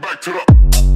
Back to the.